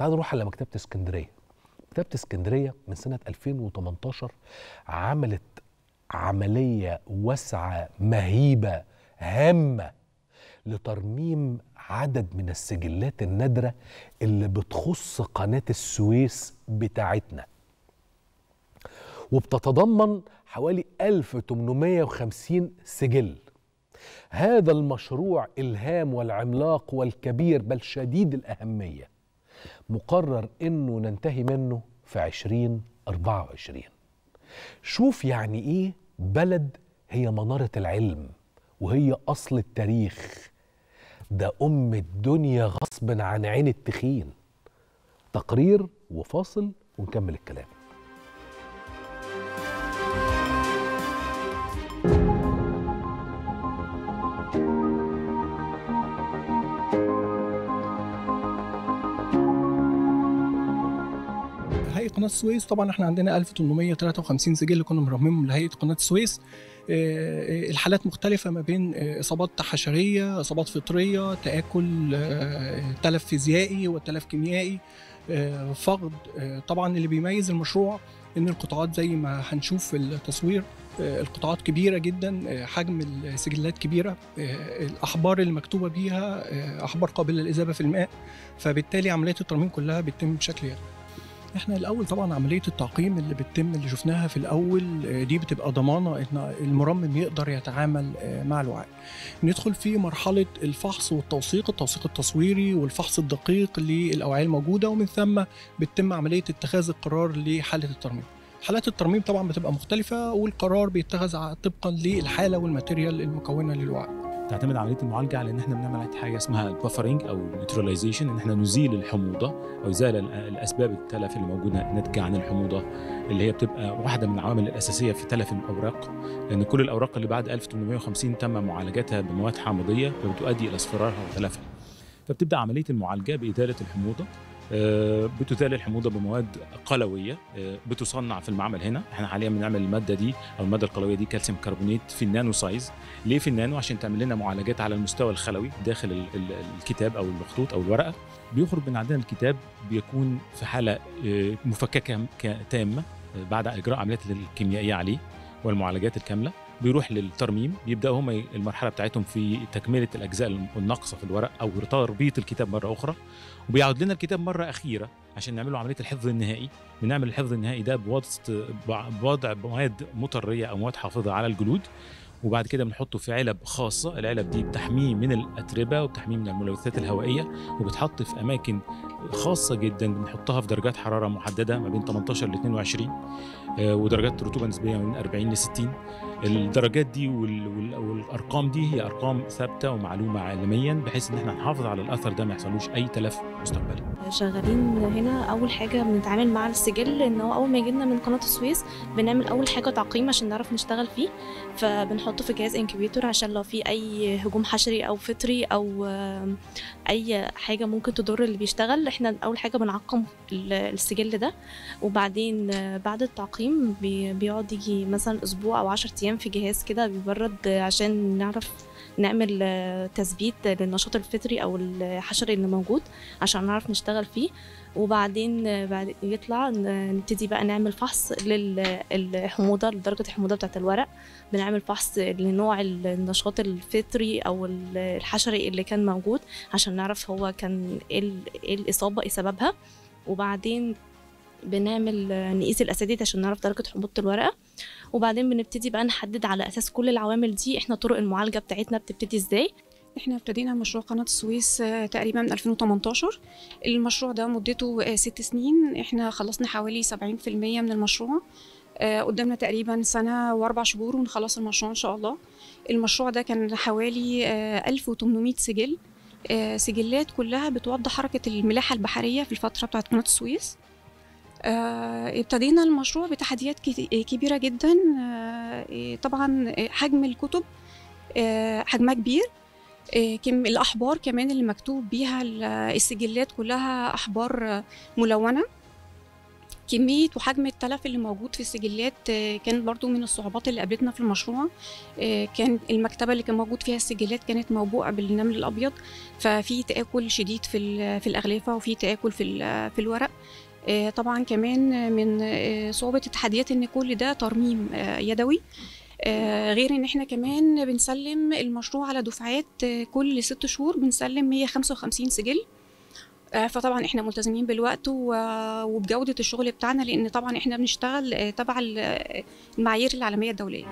تعالوا نروح على مكتبة اسكندرية. مكتبة اسكندرية من سنة 2018 عملت عملية واسعة مهيبة هامة لترميم عدد من السجلات النادرة اللي بتخص قناة السويس بتاعتنا. وبتتضمن حوالي 1850 سجل. هذا المشروع إلهام والعملاق والكبير بل شديد الأهمية. مقرر أنه ننتهي منه في 2024 شوف يعني إيه بلد هي منارة العلم وهي أصل التاريخ. ده أم الدنيا غصب عن عين التخين. تقرير وفاصل ونكمل الكلام. هيئه قناة السويس. طبعا إحنا عندنا 1853 سجل كنا مرممهم لهيئة قناة السويس. آه، آه، الحالات مختلفة ما بين إصابات حشرية إصابات فطرية تآكل آه، تلف فيزيائي وتلف كيميائي فقد. طبعا اللي بيميز المشروع إن القطاعات زي ما هنشوف في التصوير القطاعات كبيرة جدا حجم السجلات كبيرة آه، الأحبار اللي مكتوبة بيها أحبار قابلة للإذابة في الماء. فبالتالي عملية الترميم كلها بتتم بشكل يدوي إحنا الأول طبعا عملية التعقيم اللي بتتم اللي شفناها في الأول آه، دي بتبقى ضمانة إن المرمم يقدر يتعامل آه، مع الوعاء ندخل في مرحلة الفحص والتوثيق التوثيق التصويري والفحص الدقيق للأوعية الموجودة ومن ثم بتتم عملية اتخاذ القرار لحالة الترميم. حالات الترميم طبعا بتبقى مختلفة والقرار بيتخذ طبقا للحالة وال material المكونة للوعاء تعتمد عمليه المعالجه على إن إحنا بنعمل حاجة اسمها ال buffering أو neutralization إن إحنا نزيل الحموضة أو ازاله ال- الأسباب التلف اللي موجودة ناتجة عن الحموضة اللي هي بتبقى واحدة من العوامل الأساسية في تلف الأوراق لأن كل الأوراق اللي بعد 1850 تم معالجتها بمواد حامضيه وبتؤدي إلى اصفرارها وتلفها. فبتبدأ عملية المعالجة بازاله الحموضة. بتزال الحموضة بمواد قلوية آه، بتصنع في المعمل هنا. إحنا حاليا بنعمل المادة دي أو المادة القلوية دي كالسيوم كربونات في ال nano size. ليه في النانو؟ عشان تعمل لنا معالجات على المستوى الخلوي داخل ال- ال- الكتاب أو الخطوط أو الورقة. بيخرج من عندنا الكتاب بيكون في حالة آه، مفككة تامة آه، بعد إجراء عمليات الكيميائية عليه والمعالجات الكاملة. بيروح للترميم بيبدأوا هم المرحلة بتاعتهم في تكملة الأجزاء الناقصه في الورق أو تربيط الكتاب مرة أخرى. وبيعود لنا الكتاب مرة أخيرة عشان نعمل له عملية الحفظ النهائي. بنعمل الحفظ النهائي ده بواسطة بوضع مواد مطريه أو مواد حافظة على الجلود. وبعد كده بنحطه في علب خاصة. العلب دي بتحميه من الأتربة وبتحميه من الملوثات الهوائية وبتحط في أماكن خاصه جدا بنحطها في درجات حرارة محددة ما بين 18 ل 22 آه، ودرجات رطوبة نسبية من 40 ل 60 الدرجات دي وال- وال- والأرقام دي هي أرقام ثابتة ومعلومة عالميا بحيث إن إحنا نحافظ على الأثر ده ما يحصلوش أي تلف مستقبلي. شغالين هنا أول حاجة بنتعامل مع السجل إن هو أول ما يجيلنا من قناة السويس بنعمل أول حاجة تعقيم عشان نعرف نشتغل فيه فبنحطه في جهاز incubator عشان لو في أي هجوم حشري أو فطري أو آم، أي حاجة ممكن تضر اللي بيشتغل. إحنا اول حاجة بنعقم ال- السجل ده وبعدين بعد التعقيم بي- بيقعد يجي مثلا أسبوع أو 10 أيام في جهاز كده بيبرد عشان نعرف نعمل آه، تثبيت للنشاط الفطري أو الحشري اللي موجود عشان نعرف نشتغل فيه. وبعدين آه، بعد يطلع نبتدي بقى نعمل فحص للحموضه لدرجة الحموضة بتاعه الورق. بنعمل فحص لنوع النشاط الفطري أو ال- الحشري اللي كان موجود عشان نعرف هو كان إيه إيه الإصابة إيه سببها. وبعدين بنعمل نقيس الاسيدات عشان نعرف درجة حموضه الورقة. وبعدين بنبتدي بقى نحدد على أساس كل العوامل دي إحنا طرق المعالجة بتاعتنا بتبتدي إزاي. إحنا ابتدينا مشروع قناة السويس آه، تقريبا من 2018 المشروع ده مدته آه، ست سنين. إحنا خلصنا حوالي 70% من المشروع آه، قدامنا تقريبا سنة وأربع شهور ونخلص المشروع إن شاء الله. المشروع ده كان حوالي آه، 1800 سجل سجلات كلها بتوضح حركة الملاحة البحرية في الفترة بتاعت قناة السويس. ابتدينا المشروع بتحديات كبيرة جدا. آه، طبعا حجم الكتب آه، حجمها كبير. آه، كم الأحبار كمان اللي مكتوب بيها ال- السجلات كلها أحبار آه، ملونة. كمية وحجم التلف اللي موجود في السجلات آه، كانت برضو من الصعوبات اللي قابلتنا في المشروع. آه، كان المكتبة اللي كان موجود فيها السجلات كانت موبوءة بالنمل الأبيض. ففي تآكل شديد في في الأغلفة وفي تآكل في في الورق. آه، طبعا كمان من آه، صعوبة التحديات إن كل ده ترميم آه، يدوي. آه، غير إن إحنا كمان بنسلم المشروع على دفعات آه، كل ست شهور بنسلم 155 سجل. آه، فطبعا إحنا ملتزمين بالوقت و- وبجودة الشغل بتاعنا لأن طبعا إحنا بنشتغل آه، تبع ال- المعايير العالمية الدولية.